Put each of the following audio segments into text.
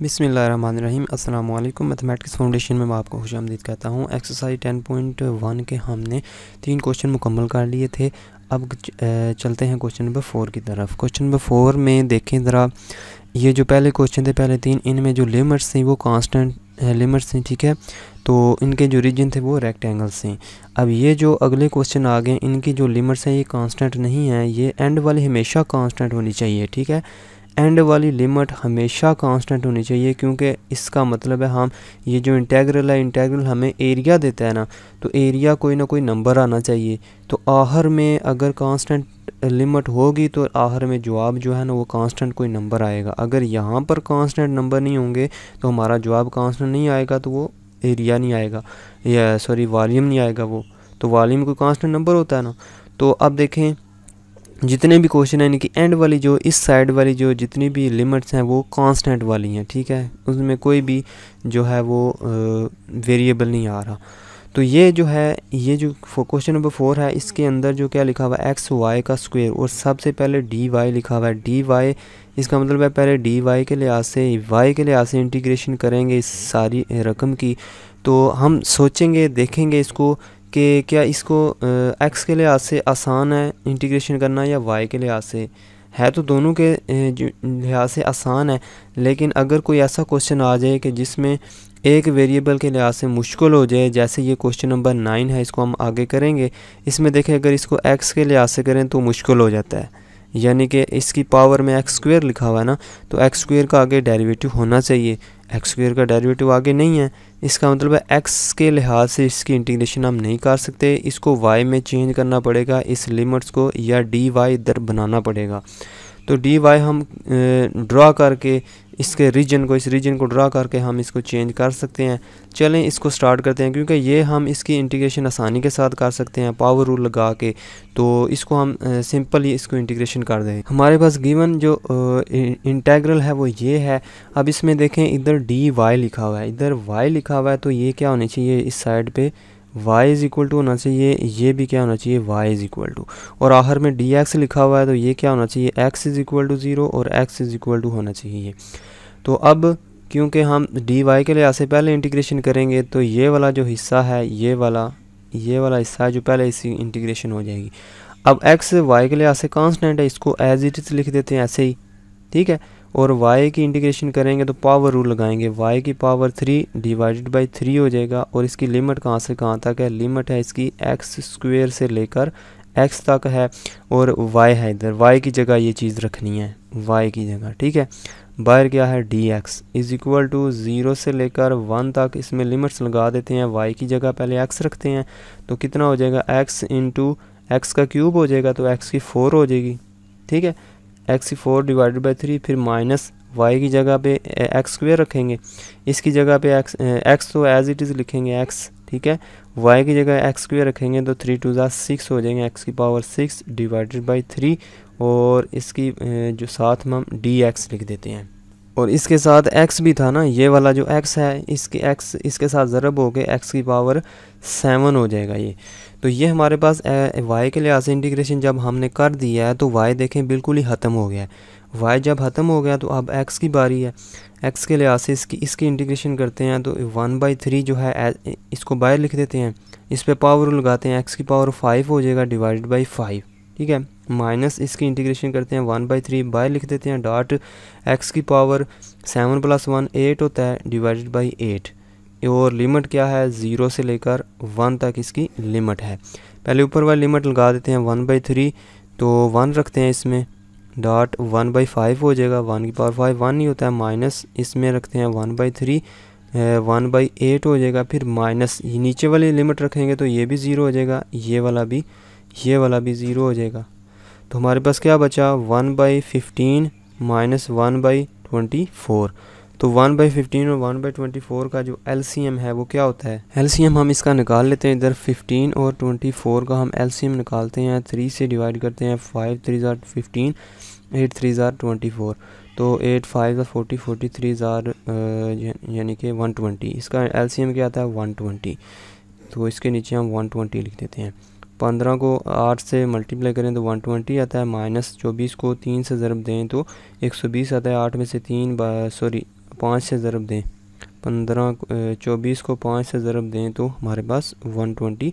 बिसमीम अल्लाम mathematics foundation में मैं आपको खुश आमदीद कहता हूँ। एक्सरसाइज 10.1 के हमने तीन क्वेश्चन मुकम्मल कर लिए थे। अब चलते हैं क्वेश्चन नंबर फोर की तरफ़। क्वेश्चन नंबर फोर में देखें ज़रा, ये जो पहले क्वेश्चन थे, पहले तीन, इनमें जो लिमिट्स थी, वो कांस्टेंट लिमिट्स थी, ठीक है? तो इनके जो रीजन थे, वो रेक्टेंगल्स थे। अब ये जो अगले क्वेश्चन आ गए, इनकी जो लिमिट्स हैं, ये कांस्टेंट नहीं है। ये एंड वाली हमेशा कांस्टेंट होनी चाहिए, ठीक है? एंड वाली लिमिट हमेशा कांस्टेंट होनी चाहिए क्योंकि इसका मतलब है हम, ये जो इंटेग्रल है इंटेग्रल हमें एरिया देता है ना तो एरिया कोई ना कोई नंबर आना चाहिए। तो आहर में अगर कांस्टेंट लिमिट होगी तो आहर में जवाब जो है ना वो कांस्टेंट कोई नंबर आएगा। अगर यहाँ पर कांस्टेंट नंबर नहीं होंगे तो हमारा जवाब कांस्टेंट नहीं आएगा तो वो एरिया नहीं आएगा। या सॉरी वॉल्यूम नहीं आएगा वो। तो वॉल्यूम कोई कांस्टेंट नंबर होता है ना। तो अब देखें जितने भी क्वेश्चन हैं, यानी कि एंड वाली जो, इस साइड वाली जो जितनी भी लिमिट्स हैं, वो कांस्टेंट वाली हैं, ठीक है? उसमें कोई भी जो है वो वेरिएबल नहीं आ रहा। तो ये जो है, ये जो क्वेश्चन नंबर फोर है, इसके अंदर जो क्या लिखा हुआ है एक्स वाई का स्क्वायर और सबसे पहले डी वाई लिखा हुआ है। डी वाई इसका मतलब है पहले डी वाई के लिहाज से वाई के लिहाज से इंटीग्रेशन करेंगे इस सारी रकम की। तो हम सोचेंगे, देखेंगे इसको कि क्या इसको एक्स के लिहाज से आसान है इंटीग्रेशन करना या वाई के लिहाज से? है तो दोनों के लिहाज से आसान है, लेकिन अगर कोई ऐसा क्वेश्चन आ जाए कि जिसमें एक वेरिएबल के लिहाज से मुश्किल हो जाए, जैसे ये क्वेश्चन नंबर नाइन है, इसको हम आगे करेंगे। इसमें देखें, अगर इसको एक्स के लिहाज से करें तो मुश्किल हो जाता है। यानी कि इसकी पावर में एक्स स्क्वेयर लिखा हुआ है ना तो एक्स स्क्वेयर का आगे डेरिवेटिव होना चाहिए। एक्स स्क्वेयर का डेरिवेटिव आगे नहीं है। इसका मतलब है एक्स के लिहाज से इसकी इंटीग्रेशन हम नहीं कर सकते। इसको वाई में चेंज करना पड़ेगा, इस लिमिट्स को, या डी वाई इधर बनाना पड़ेगा। तो डी वाई हम ड्रा करके इसके रीजन को, इस रीजन को ड्रा करके हम इसको चेंज कर सकते हैं। चलें, इसको स्टार्ट करते हैं, क्योंकि ये हम इसकी इंटीग्रेशन आसानी के साथ कर सकते हैं पावर रूल लगा के। तो इसको हम सिंपल ही इसको इंटीग्रेशन कर दें। हमारे पास गिवन जो इंटेग्रल है, वो ये है। अब इसमें देखें, इधर डी वाई लिखा हुआ है, इधर वाई लिखा हुआ है तो ये क्या होना चाहिए, इस साइड पर y इज़ इक्वल टू होना चाहिए, ये भी क्या होना चाहिए, y इज़ इक्वल टू और आखिर में एक्स लिखा हुआ है तो ये क्या होना चाहिए, x is equal to zero और x इज़ इक्वल टू होना चाहिए तो अब, क्योंकि हम डी वाई के लिहाज से पहले इंटीग्रेशन करेंगे तो ये वाला जो हिस्सा है, ये वाला ये वाला हिस्सा है जो पहले इसी इंटीग्रेशन हो जाएगी। अब एक्स वाई के लिहाज से कॉन्स्टेंट है, इसको एज इट इज़ लिख देते हैं ऐसे ही, ठीक है? और y की इंटीग्रेशन करेंगे तो पावर रूल लगाएँगे। y की power three divided by three हो जाएगा और इसकी लिमिट कहाँ से कहाँ तक है? लिमिट है इसकी एक्स स्क्वेयर से लेकर x तक है और y है इधर। y की जगह ये चीज़ रखनी है। y की जगह, ठीक है? बाहर क्या है? D x is equal to zero से लेकर वन तक। इसमें लिमिट्स लगा देते हैं। वाई की जगह पहले एक्स रखते हैं तो कितना हो जाएगा? एक्स इंटू एक्स का क्यूब हो जाएगा तो एक्स की फ़ोर हो जाएगी, ठीक है? X four divided by three, फिर माइनस वाई की जगह पे एक्स स्क्वेयर रखेंगे। इसकी जगह पे एक्स एक्स तो एज इट इज़ लिखेंगे एक्स, ठीक है? वाई की जगह एक्स स्क्वेयर रखेंगे तो थ्री टू ज़ा सिक्स हो जाएँगे, एक्स की power six divided by three, और इसकी जो साथ में हम डी एक्स लिख देते हैं। और इसके साथ x भी था ना, ये वाला जो x है, इसके x, इसके साथ ज़रब हो के x की पावर सेवन हो जाएगा ये। तो ये हमारे पास y के लिहाज से इंटीग्रेशन जब हमने कर दिया है तो y देखें बिल्कुल ही ख़त्म हो गया है। y जब ख़त्म हो गया तो अब x की बारी है। x के लिहाज से इसकी इसकी इंटीग्रेशन करते हैं तो वन बाई थ्री जो है इसको बाहर लिख देते हैं। इस पर पावर लगाते हैं एक्स की पावर फाइव हो जाएगा डिवाइड बाई फाइव ठीक है? माइनस इसकी इंटीग्रेशन करते हैं वन बाई थ्री बाय लिख देते हैं डॉट एक्स की power seven plus one eight होता है डिवाइडेड बाई एट और लिमिट क्या है? ज़ीरो से लेकर वन तक इसकी लिमिट है। पहले ऊपर वाली लिमिट लगा देते हैं वन बाई थ्री तो वन रखते हैं इसमें। डॉट वन बाई फाइव हो जाएगा। वन की पावर फाइव वन ही होता है माइनस इसमें रखते हैं one by three one by eight हो जाएगा। फिर माइनस नीचे वाली लिमिट रखेंगे तो ये भी ज़ीरो हो जाएगा, ये वाला भी, ये वाला भी ज़ीरो हो जाएगा। तो हमारे पास क्या बचा? One by fifteen minus one by twenty four. तो वन बाई फिफ्टीन और वन बाई ट्वेंटी फोर का जो एल सी एम है, वो क्या होता है? एल सी एम हम इसका निकाल लेते हैं इधर फिफ्टीन और ट्वेंटी फोर का हम एल सी एम निकालते हैं। थ्री से डिवाइड करते हैं, फाइव थ्री ज़ार फिफ्टीन, एट थ्री ज़ार ट्वेंटी फोर। तो एट फाइव ज़ार फोर्टी फोर्टी थ्री ज़ार यानी कि वन ट्वेंटी। इसका एल सी एम क्या आता है? One twenty. तो इसके नीचे हम वन ट्वेंटी लिख देते हैं। पंद्रह को आठ से मल्टीप्लाई करें तो वन ट्वेंटी आता है माइनस चौबीस को तीन से ज़रब दें तो एक सौ बीस आता है, आठ में से तीन सॉरी पाँच से ज़रब दें। पंद्रह चौबीस को पाँच से ज़रब दें तो हमारे पास वन ट्वेंटी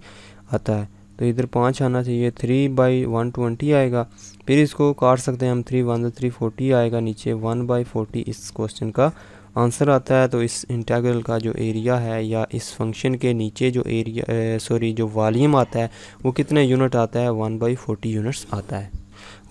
आता है। तो इधर पाँच आना चाहिए थ्री बाई वन ट्वेंटी आएगा। फिर इसको काट सकते हैं हम थ्री वन थ्री फोर्टी आएगा नीचे वन बाई फोर्टी इस क्वेश्चन का आंसर आता है तो इस इंटेग्रल का जो एरिया है या इस फ़ंक्शन के नीचे जो एरिया सॉरी जो वॉल्यूम आता है, वो कितने यूनिट आता है? वन बाई फोर्टी यूनिट्स आता है।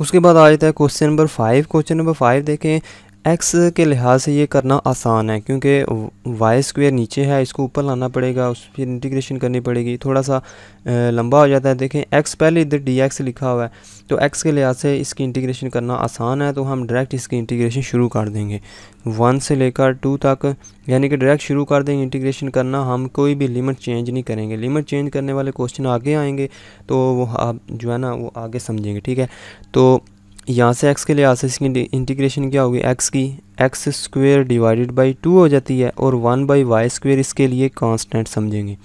उसके बाद आ जाता है question number five question number five देखें। एक्स के लिहाज से ये करना आसान है, क्योंकि वाई स्क्वेयर नीचे है, इसको ऊपर लाना पड़ेगा उस फिर इंटीग्रेशन करनी पड़ेगी। थोड़ा सा लंबा हो जाता है, देखें एक्स पहले इधर डी एक्स लिखा हुआ है तो एक्स के लिहाज से इसकी इंटीग्रेशन करना आसान है तो हम डायरेक्ट इसकी इंटीग्रेशन शुरू कर देंगे। वन से लेकर टू तक, यानी कि डायरेक्ट शुरू कर देंगे इंटीग्रेशन करना, हम कोई भी लिमिट चेंज नहीं करेंगे। लिमिट चेंज करने वाले क्वेश्चन आगे आएँगे तो वो आप जो है ना, वो आगे समझेंगे, ठीक है? तो यहाँ से एक्स के लिहाज से इसकी इंटीग्रेशन क्या होगी? एक्स की x square divided by two हो जाती है और वन बाई वाई स्क्वेयर इसके लिए कांस्टेंट समझेंगे।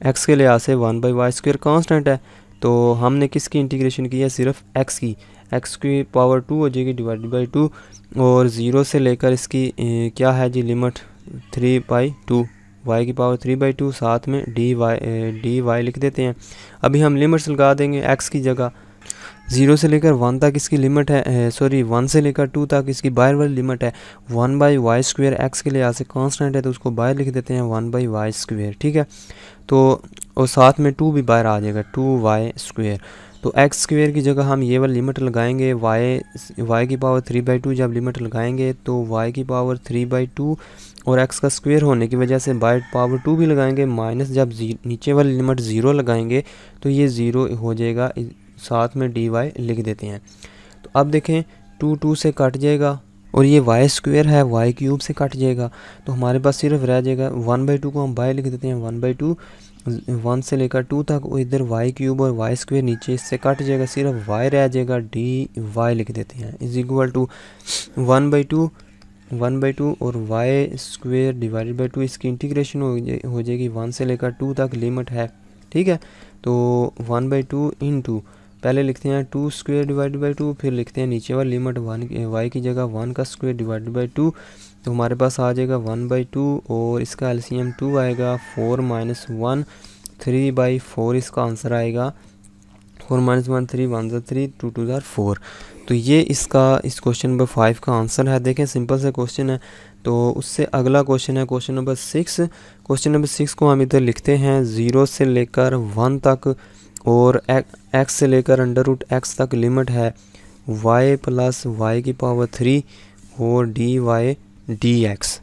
एक्स के लिहाज से one by y square constant है तो हमने किसकी इंटीग्रेशन की है? सिर्फ़ एक्स की। एक्स की पावर टू हो जाएगी डिवाइडेड बाई टू और ज़ीरो से लेकर इसकी क्या है जी limit three by two y की पावर थ्री बाई टू साथ में डी वाई डी वाई लिख देते हैं। अभी हम लिमिट्स लगा देंगे एक्स की जगह। ज़ीरो से लेकर वन तक इसकी लिमिट है सॉरी वन से लेकर टू तक इसकी बाहर वाली लिमिट है। One by y square x के यहाँ से कॉन्स्टेंट है तो उसको बाहर लिख देते हैं, वन बाई वाई स्क्वेयर, ठीक है? तो और साथ में टू भी बाहर आ जाएगा, टू वाई स्क्वेयर। तो एक्स स्क्वेयर की जगह हम ये वाली लिमिट लगाएँगे, वाई वाई की पावर थ्री बाई टू जब लिमिट लगाएँगे तो वाई की पावर थ्री बाई टू और एक्स का स्क्वेयर होने की वजह से बाई पावर टू भी लगाएँगे, माइनस जब नीचे वाली लिमिट ज़ीरो लगाएँगे तो ये ज़ीरो हो जाएगा साथ में डी वाई लिख देते हैं। तो अब देखें टू टू से कट जाएगा और ये वाई स्क्वेयर है वाई क्यूब से कट जाएगा। तो हमारे पास सिर्फ़ रह जाएगा वन बाई टू को हम बाई लिख देते हैं वन बाई टू वन से लेकर टू तक और इधर वाई क्यूब और वाई स्क्वेयर नीचे इससे कट जाएगा, सिर्फ़ वाई रह जाएगा डी वाई लिख देते हैं। Is equal to one by two one by two और y square divided by two इसकी इंटीग्रेशन हो हो जाएगी वन से लेकर टू तक लिमिट है। ठीक है? तो one by two into पहले लिखते हैं two square divide by two फिर लिखते हैं नीचे वाली लिमिट वन वाई की जगह वन का स्क्वेयर डिवाइड बाई टू तो हमारे पास आ जाएगा वन बाई टू और इसका एलसीएम टू आएगा four minus one three by four इसका आंसर आएगा four minus one three one ज़र थ्री टू टू ज़ार फोर तो ये इसका, इस क्वेश्चन नंबर फाइव का आंसर है। देखें सिंपल से क्वेश्चन है। तो उससे अगला क्वेश्चन है question number six question number six को हम इधर लिखते हैं ज़ीरो से लेकर वन तक और एक्स से लेकर अंडर रूट एक्स तक लिमिट है। वाई प्लस वाई की पावर थ्री और डी वाई डी एक्स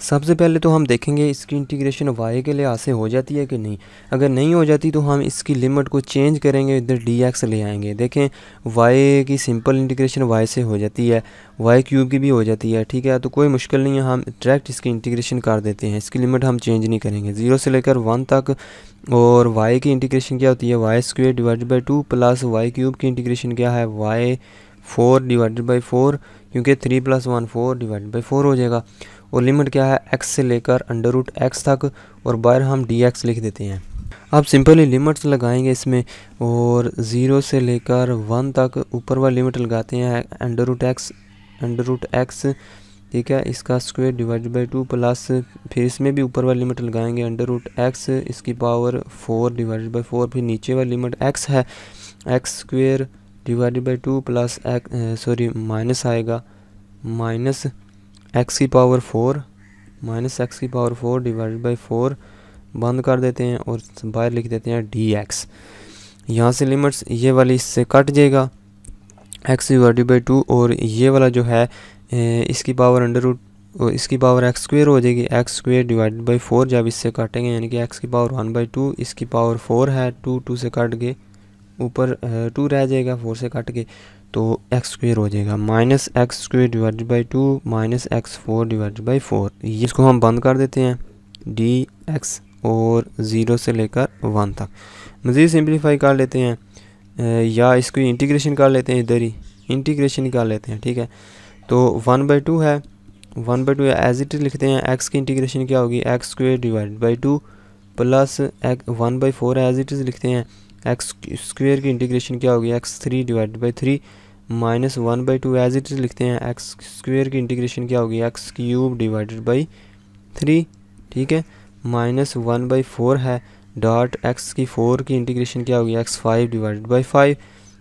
सबसे पहले तो हम देखेंगे इसकी इंटीग्रेशन वाई के लिहाज से हो जाती है कि नहीं। अगर नहीं हो जाती तो हम इसकी लिमिट को चेंज करेंगे, इधर डी एक्स ले आएँगे। देखें वाई की सिंपल इंटीग्रेशन वाई से हो जाती है वाई क्यूब की भी हो जाती है, ठीक है? तो कोई मुश्किल नहीं है, हम डायरेक्ट इसकी इंटीग्रेशन कर देते हैं। इसकी लिमिट हम चेंज नहीं करेंगे। ज़ीरो से लेकर वन तक और वाई की इंटीग्रेशन क्या होती है? Y square divide by two plus y cube की इंटीग्रेशन क्या है? Y four divided by four क्योंकि three plus one four divided by four हो जाएगा। और लिमिट क्या है? एक्स से लेकर अंडर रूट एक्स तक और बाहर हम डी एक्स लिख देते हैं। अब सिंपली लिमिट्स लगाएँगे इसमें और ज़ीरो से लेकर वन तक ऊपर वाली लिमिट लगाते हैं under root x under root x ठीक है? इसका square divide by two plus फिर इसमें भी ऊपर वाली लिमिट लगाएँगे अंडर रूट एक्स इसकी power four divided by four फिर नीचे वाली लिमिट एक्स है। X square divided by two plus sorry minus आएगा। माइनस एक्स की पावर फोर माइनस एक्स की power four divided by four बंद कर देते हैं और बाहर लिख देते हैं डी एक्स यहाँ से लिमिट्स ये वाली इससे कट जाएगा। एक्स डिवाइडेड बाई टू और ये वाला जो है इसकी पावर अंडर रूट इसकी पावर एक्स स्क्वेयर हो जाएगी। X square divided by four जब इससे काटेंगे, यानी कि एक्स की पावर वन बाई टू इसकी पावर फोर है टू टू से काट के ऊपर टू रह जाएगा फोर से काट के तो एक्स स्क्वेयर हो जाएगा minus x square divide by two minus x four divide by four इसको हम बंद कर देते हैं। डी एक्स और ज़ीरो से लेकर वन तक। मज़ीद सिंप्लीफाई कर लेते हैं। या इसको इंटीग्रेशन कर लेते हैं इधर ही। इंटीग्रेशन निकाल लेते हैं, ठीक है? तो वन बाई टू है। One by two as it लिखते हैं एक्स की इंटीग्रेशन क्या होगी? X square divide by two plus one by four as it is लिखते हैं एक्स स्क्वेयर की इंटीग्रेशन क्या होगी? X three divide by three minus one by two as it is लिखते हैं, एक्स स्क्वेयर की इंटीग्रेशन क्या होगी? X cube divided by three, ठीक है? माइनस वन बाई फोर है, डॉट एक्स की फ़ोर की इंटीग्रेशन क्या होगी? X five divided by five.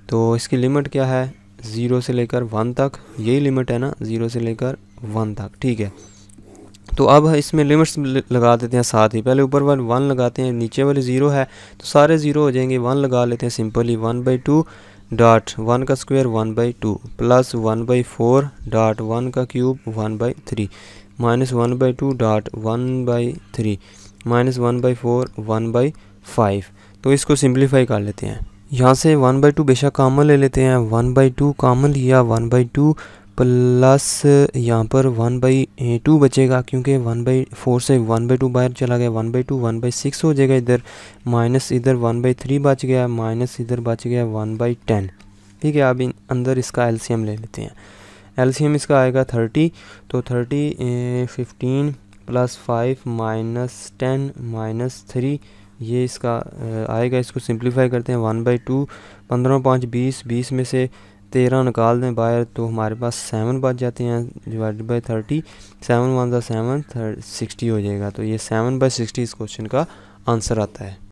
तो इसकी लिमिट क्या है? ज़ीरो से लेकर वन तक, यही लिमिट है ना, ज़ीरो से लेकर वन तक, ठीक है? तो अब इसमें लिमिट्स लगा देते हैं साथ ही। पहले ऊपर वाले वन लगाते हैं, नीचे वाले ज़ीरो है तो सारे ज़ीरो हो जाएँगे, वन लगा लेते हैं simply, one by two dot one का square one by two plus one by four dot one का cube one by three minus one by two dot one by three minus one by four one by five तो इसको simplify कर लेते हैं यहाँ से one by to बेशक कामन ले लेते हैं वन बाई टू कामन लिया वन बाई टू प्लस यहाँ पर वन बाई टू बचेगा क्योंकि वन बाई फोर से वन बाई टू बाहर चला गया, one by two, one by six हो जाएगा इधर, माइनस इधर वन बाई थ्री बच गया, माइनस इधर बच गया वन बाई टेन। ठीक है, अब अंदर इसका एलसीएम ले लेते हैं। एलसीएम इसका आएगा थर्टी तो thirty fifteen plus five minus ten minus three, ये इसका आएगा, इसको सिंप्लीफाई करते हैं, वन बाई टू, पंद्रह पाँच बीस बीस में से तेरह निकाल दें, बाहर तो हमारे पास सेवन बच जाते हैं divided by thirty seven one ज़ा सेवन सिक्सटी हो जाएगा। तो ये सेवन बाई सिक्सटी इस क्वेश्चन का आंसर आता है।